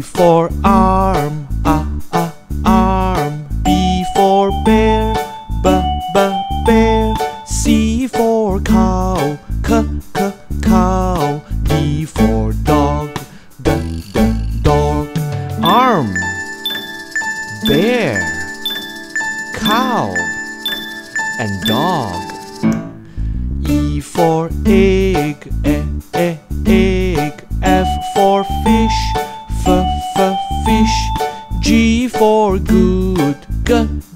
for arm, a a arm. B for bear, b b bear. C for cow, c c cow. D for dog, d d dog. Arm, bear, cow, and dog. E for egg, e, e, egg. F for fish,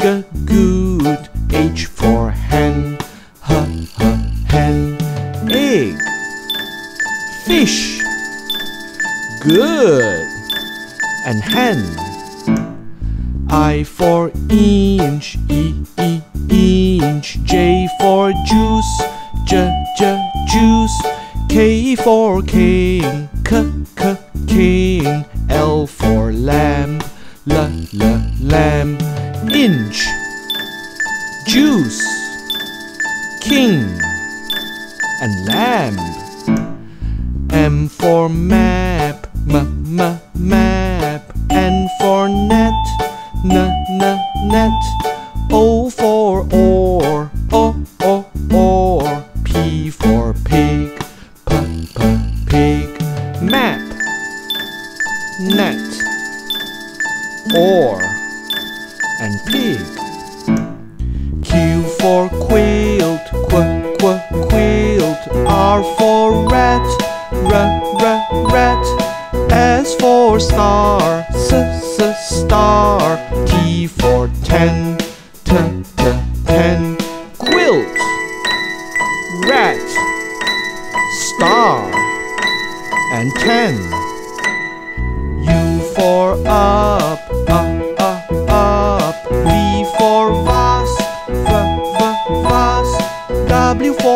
g, good. H for hen, h, h, hen. Egg, fish, good, and hen. I for inch, e, e, inch. J for juice, j, j, juice. K for king, Inch, juice, king, and lamb. M for map, m, m, map. N for net, n, n, net. O for oar, o, o, oar. P for pig, p, p, pig. Map, net, oar, and pig. Q for quilt, qu, qu, quilt. R for rat, r, r, rat. S for star, s, s, star. T for ten, t, t, ten. Quilt, rat, star, and ten.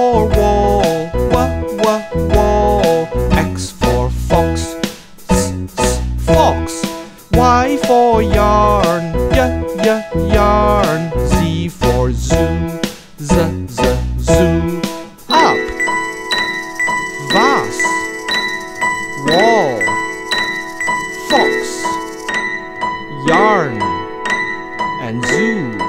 For wall, w, w, wall. X for fox, s, s, fox. Y for yarn, y, y, yarn. Z for zoo, z, z, zoo. Up, vase, wall, fox, yarn, and zoo.